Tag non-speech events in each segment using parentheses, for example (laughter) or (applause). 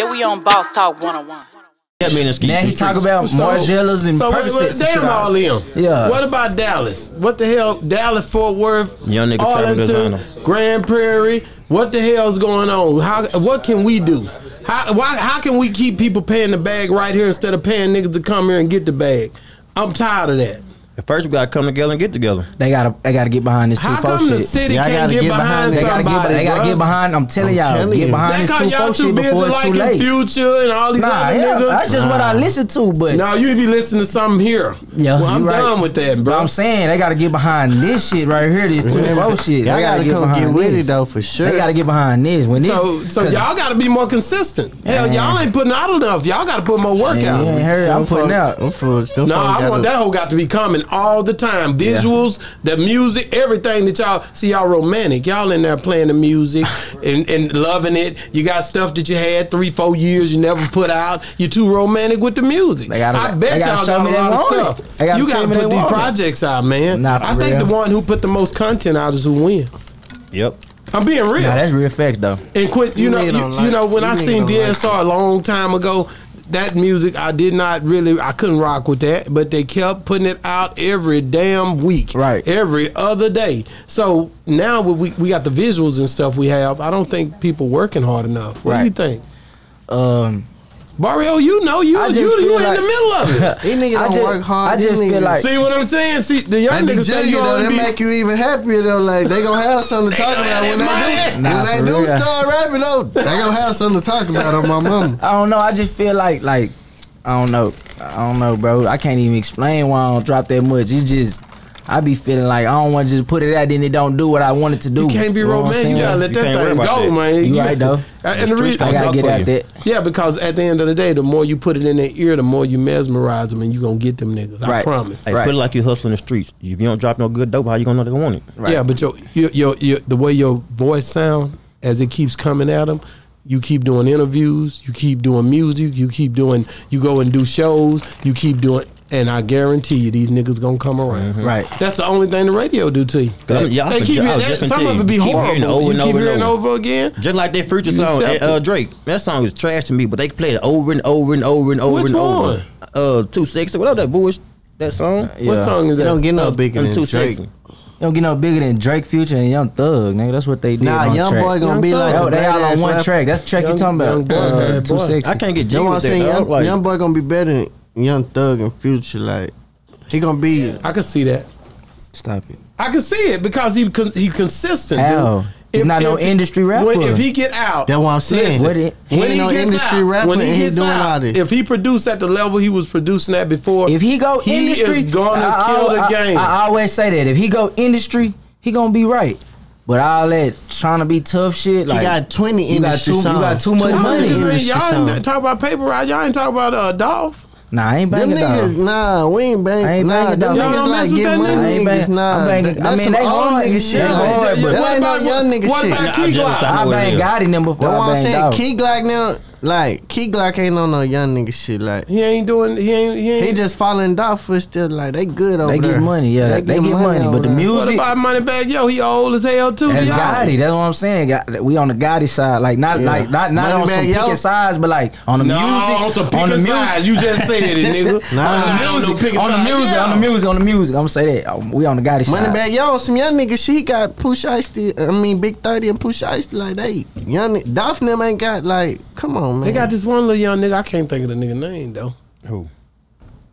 Yeah, we on Boss Talk 101. That mean it's Now he talk about Margielas and so what- what- Percocets. and damn all them. Yeah. What about Dallas? What the hell? Dallas, Fort Worth, Young nigga travel Arlington, designer. Grand Prairie. What the hell's going on? How? What can we do? How? Why? How can we keep people paying the bag right here instead of paying niggas to come here and get the bag? I'm tired of that. At first, we gotta come together and get together. They gotta, they gotta get behind this two How four come the city Y'all can't gotta get, get behind, behind They gotta somebody? get, they gotta bruh? get behind. I'm telling I'm y'all, telling get you. behind That this two y'all four too shit busy before it's too late. Future and all these Nah, other yeah, niggas. that's just what I listen to. But Now you be listening to something here. Yeah, well, I'm right. done with that, But bro. I'm saying they gotta get behind this shit right here. This two four shit. Y'all They gotta come behind get with this. it though for sure. They gotta get behind this. When this, So, so 'cause- y'all got to be more consistent. Hell, y'all ain't putting out enough. Y'all got to put more work out. you ain't heard. I'm putting out. Them fools, them No, I want that whole got to be coming all the time. Visuals, the music, everything that y'all see. Y'all romantic. Y'all in there playing the music and, and loving it. You got stuff that you had three, four years you never put out. You're too romantic with the music. They gotta- I bet gotta y'all show got a lot of stuff. Gotta you got to put these want it. projects out, man. Nah, for I think real. the one who put the most content out is who win. Yep. I'm being real. Nah, that's real facts though. And quit, you, You know, you, don't you know, when you I seen don't like DSR a long time ago, that music I did not really, I couldn't rock with that. But they kept putting it out every damn week, Right. Every other day. So now we we got the visuals and stuff we have. I don't think people working hard enough. What do you think, Um, Bario? You know, you you you feel in the middle of it. (laughs) These niggas don't just- work hard. I just feel niggas- like- See what I'm saying? See the young niggas say jiggy you though. ought They make you even happier though. Like they gonna have something to talk about when that they do. Nah, when for they do start rapping though, they gonna have something to talk about on my mama. (laughs) I don't know. I just feel like like I don't know. I don't know, bro. I can't even explain why I don't drop that much. It's just I be feeling like I don't want to just put it out, then it don't do what I want it to do. You can't be know what romantic. You gotta let You that thing go, that. man. You right, though. And the streets reason, I gotta get for out you. that. Yeah, because at the end of the day, the more you put it in their ear, the more you mesmerize them, and you gonna get them niggas. I promise. Hey, Right. put it like you hustling the streets. If you don't drop no good dope, how you gonna know they want it? Right. Yeah, but your, your your your the way your voice sound as it keeps coming at them, you keep doing interviews, you keep doing music, you keep doing, you go and do shows, you keep doing, and I guarantee you, these niggas gonna come around. Right. That's the only thing the radio do to you. Mm-hmm. 'Cause I'm- yeah, they keep ju- I hearing that, some of it be you, keep hearing over you and keep over and over. over again. Just like that Future You song, uh. Drake. That song was trash to me, but they played it over and over and over and over Which and over. one? Uh, two six, whatever that bullshit. That song. What Yeah. song is They that? don't get no Uh, bigger than too Drake. sexy. They don't get no bigger than Drake, Future, and Young Thug, nigga. That's what they did. Nah, on young track. boy gonna Young be Thug. like Oh, they all on one rapper. track. That's the track Young- you talking about. Young boy, uh, bad too boy. sexy. I can't get That's jiggy why I'm with that. saying young, Like, young boy gonna be better than Young Thug and Future. Like he gonna be. I can see that. Stop it. I can see it because he con- he consistent. How? Dude. He's not no industry rapper. When, if he get out, That's what I'm saying. listen, What it- He ain't no industry rapper when he and he gets doing out, if he produced at the level he was producing at before, If he go he industry, is gonna I, kill the I- game. I, I always say that if he go industry, he gonna be right. But all that trying to be tough shit, like he got 20 you got industry too, you got too much money. industry y'all song. ain't talk about paper route. Y'all ain't talk about uh, Dolph. Nah, I ain't Them banging niggas, dog. nah, we ain't bang. I ain't nah, banging them dog. Y'all niggas don't like mess with get money nigga? I ain't niggas. banging- Nah, I'm banging- I that's mean, some they old hard. nigga They shit. hard, That ain't no young nigga what shit. about I Key just- Glock? I know I what it bang is. Gotti them before I why I'm bang saying dog. Key Glock now, like Key Glock ain't on no young nigga shit. Like He ain't doing. He ain't. He ain't. he just following off for still like they good over They there. get money, yeah. They, get money, over but the there. what music. about Moneybagg Yo? He old as hell too. That's Y'all- Gotti. That's what I'm saying. Got- We on the Gotti side, like not Yeah. like not not on some Moneybagg Yo? picking sides, but like on the No, music, on some on picking sides. You just said it, (laughs) nigga. Nah. on the On music, on the music, on the music, on the music. I'm gonna say that Um, we on the Gotti side. Moneybagg Yo, some young nigga She got Pooh Shiesty. I mean, Big Thirty and Pooh Shiesty. Like they young. ni- Dolph and them ain't got like. Come on, man. They got this one little young nigga. I can't think of the nigga name though. Who?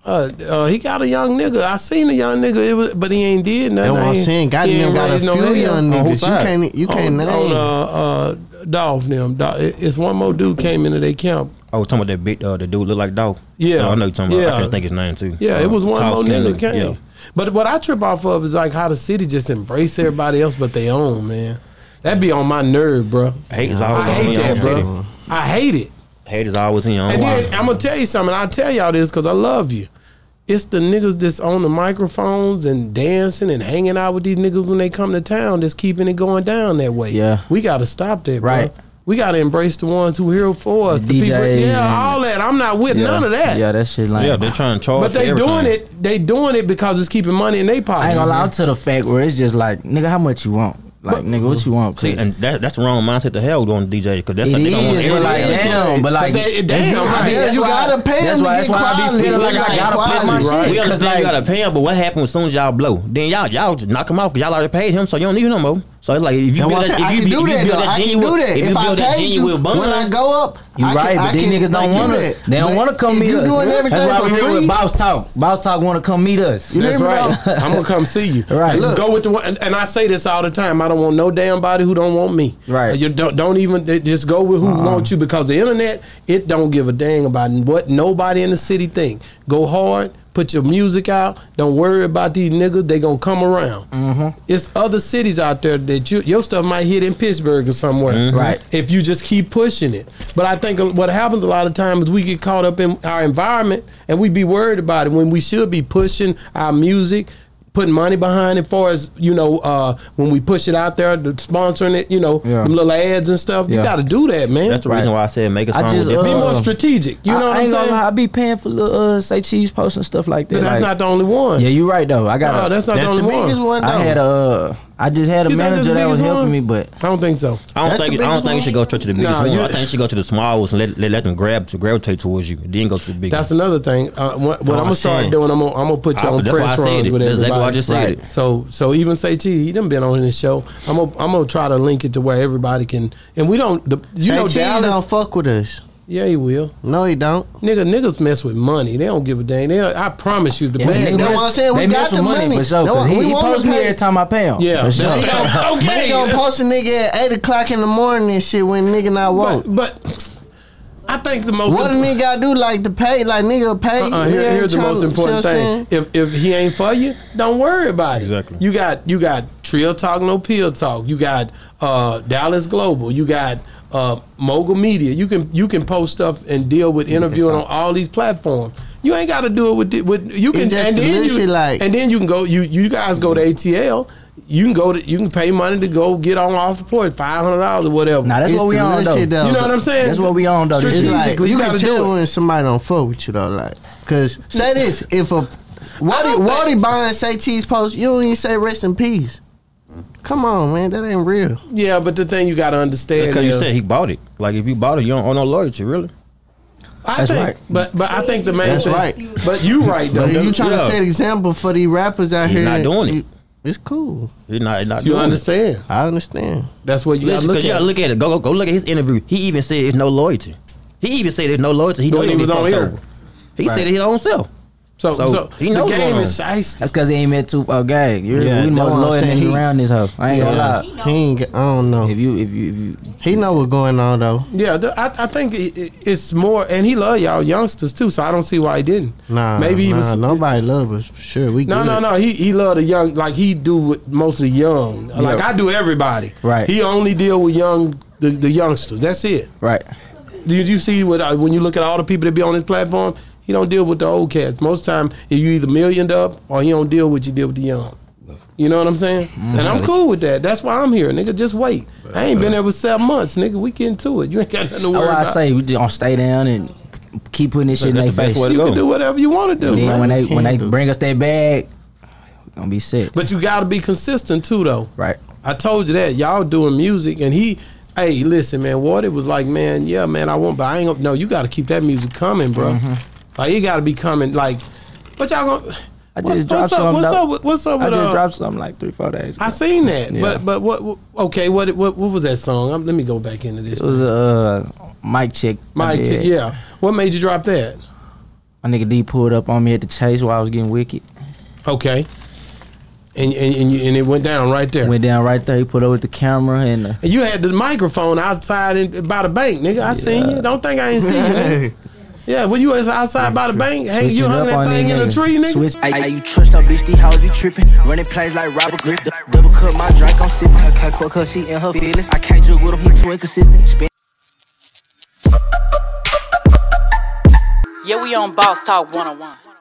Uh, uh, he got a young nigga. I seen a young nigga, it was, but he ain't did nothing. That's what I'm He ain't- saying. Got he them ain't got a raised no few young niggas. You can't. You can't on, name. on uh, uh, Dolph them. Dolph, it- it's one more dude came into their camp. Oh, talking about that big, uh, the dude look like dog. Yeah. Oh, I know you're talking about. Yeah. I can't think his name too. Yeah, Uh, it was one more skinny nigga came. Yeah. But what I trip off of is like how the city just embrace everybody else but they own, man. That be on my nerve, bro. Hate is I hate in your own that, city. Bro. I hate it. Hate is always in your own And then I'm gonna tell you something. I'll tell y'all this because I love you. It's the niggas that's on the microphones and dancing and hanging out with these niggas when they come to town that's keeping it going down that way. Yeah. we got to stop that, bro. Right. We got to embrace the ones who here for us. The The people, yeah, all that. I'm not with yeah. none of that. Yeah, that shit like. Yeah, they're trying to charge. But they everything. doing it. They doing it because it's keeping money in their pockets. I ain't gonna lie to the fact where it's just like, nigga, how much you want? Like nigga, what you want? See, and that, that's the wrong mindset to hell doing DJ because that's It like, they don't want is, but like everybody- damn, but like they- damn, I right. mean, that's you why- gotta pay That's them why to that's get why I be feeling like I Like gotta pay my quality, shit. We 'cause, understand you gotta pay him, but what happens as soon as y'all blow? Then y'all y'all just knock him off because y'all already paid him, so you don't need him no more. So it's like if you build what that, if you, do if you that build though. that genuine, that. if you I build that paid you genuine bond, when I go up, You I right, I but these niggas don't want do to. They don't want to come if meet you us. doing That's everything why we for here free- with Boss Talk. Boss Talk want to come meet us. You That's right. I'm gonna come see you. (laughs) Right. Look. Go with the one, and, and I say this all the time. I don't want no damn body who don't want me. Right. You don't don't even just go with who Uh-uh. wants you because the internet it don't give a dang about what nobody in the city think. Go hard. Put your music out. Don't worry about these niggas. They gonna come around. Mm-hmm. It's other cities out there that you, your stuff might hit in Pittsburgh or somewhere. Mm-hmm. Right. If you just keep pushing it. But I think what happens a lot of times is we get caught up in our environment and we be worried about it when we should be pushing our music, putting money behind it far as, you know, uh, when we push it out there, the sponsoring it, you know, Yeah. them little ads and stuff. You gotta do that, man. that's the Right. reason why I said make a I song just, uh, be more strategic. You know I, what I I'm saying? gonna lie, I be paying for little uh, say cheese posts and stuff like that. But that's like- not the only one. Yeah, you're right though. I got. no, that's not That's the the only biggest one. one though. I had a. I just had a You manager that was helping one? me, but I don't think so. I don't That's think I don't biggest think you should go straight to the biggest Nah, one. I think you should go to the small ones and let let, let them grab to gravitate towards you, then go to the big. That's ones. another thing. Uh, what what No, I'm I'm gonna start saying. doing, I'm gonna, I'm gonna put you I- on that's why I press said runs it. with That's exactly everybody. why I just said it. So so even say Cheese, he done been on this show. I'm gonna I'm gonna try to link it to where everybody can. And we don't. The, you Say know Cheese Dallas. don't fuck with us. Yeah, he will. No, he don't. Nigga, niggas mess with money. They don't give a damn. They, I promise you, the Yeah, man. nigga, nigga that's mess- what I'm saying. We they got the with money. for sure. No, he, we he posts me every time I pay him. Yeah, for sure. that's- He gonna, Okay. he gonna post a nigga at eight o'clock in the morning and shit when nigga not woke. but, but I think the most. What a nigga gotta do like to pay, like nigga pay. Uh-uh, here, ain't here's the most important thing. If if he ain't for you, don't worry about it. Exactly. You got you got Trill Talk, no pill talk. You got uh, Dallas Global. You got uh, Mogul Media. You can you can post stuff and deal with interviewing on all these platforms. You ain't got to do it with the- with you can just and the then you like- and then you can go you you guys go to ATL. You can go to you can pay money to go get on off the port five hundred dollars or whatever. Nah, that's It's what we the on though. shit, though. you know what I'm saying? That's what we on though. This It's shit- like you you can gotta do tell it. when somebody don't fuck with you though, like. Cause say this, if a Waddy don't think- Waddy buying say cheese post, you don't even say rest in peace. Come on, man, that ain't real. yeah, but the thing you got to understand Because you said he bought it. Like if you bought it, you don't owe no loyalty, really. I That's think, right. but but I think the main That's thing, right. But you right though. But if you trying yeah. to set an example for the rappers out He here, not doing it. It's cool. He's not, he's not you doing understand? I understand. That's what you got to Listen, look because you at. gotta look at it. Go, go go look at his interview. He even said there's no loyalty. He even said there's no loyalty. He When don't even was on fucked here. over. He said it his own self. So, so so, he the knows what's game going is on. shiesty. That's because he ain't met too far gang. You're Yeah, we the that's most loyal saying. niggas He- around this hoe. I ain't gonna lie. He ain't. I don't know. If you if you if you He know what's going on though. Yeah, I, I think it, it- it's more, and he love y'all youngsters too. So I don't see why he didn't. Nah, maybe he nah, was. nobody love us for sure. We No, good. no, no. He he love the young, like he do with mostly young. Like Yeah. I do everybody. Right. He only deal with young, the, the youngsters. That's it. right. Did you see what uh, when you look at all the people that be on his platform? He don't deal with the old cats. Most time, if you either millioned up or he don't deal with you deal with the young. You know what I'm saying? And I'm cool with that. That's why I'm here, nigga. Just wait. I ain't been there for seven months, nigga. We get into it. You ain't got nothing to That's worry why I say we just gonna stay down and keep putting this shit in their the face. way to you go. can do whatever you want to do. And then man. when they when they do. (laughs) bring us that bag, we gonna be sick. but you got to be consistent too, though. Right. I told you that y'all doing music, and he, hey, listen, man. What it was like, man, yeah, man, I want, but I ain't. gonna No, you got to keep that music coming, bro. Mm-hmm. Like you got to be coming. Like, what y'all gonna? I what's, just dropped what's up? What's up? with- What's up I just uh, dropped something like three four days. Ago. I seen that, Yeah. but but what, what? Okay, what what what was that song? Um, let me go back into this. It was a uh, mic check. Mike, did. yeah. What made you drop that? My nigga D pulled up on me at the chase while I was getting wicked. Okay, and and and, you, and it went down right there. Went down right there. He put up with the camera and uh, and you had the microphone outside in, by the bank, nigga. I seen you. Don't think I ain't seen you. (laughs) Nigga. Yeah, when you was outside by the bank, hang, you switching hung that thing in a tree, nigga. Switch. Hey, hey, you trust up, bitch, these hoes be trippin'. Running plays like Robert Griffin. Double cut my drink, I'm sippin'. I can't fuck her, she in her feelings. I can't joke with him, he too inconsistent. Spin Yeah, we on Boss Talk 101.